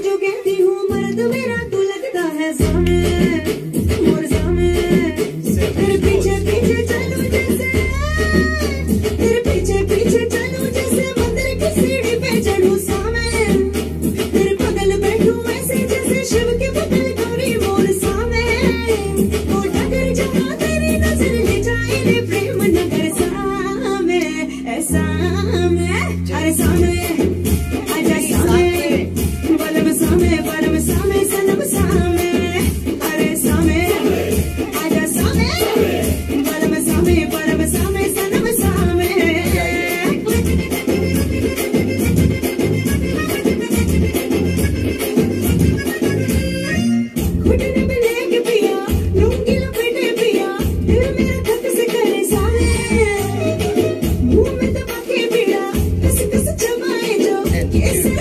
जो कहती हूँ, मर्द मेरा तो लगता है सामे मोर सामे पीछे पीछे चलूँ जैसे। पीछे पीछे मंदिर की सीढ़ी पे चलूँ सामे। सामने Yes.